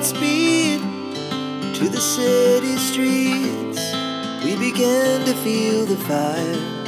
Godspeed to the city streets. We began to feel the fire.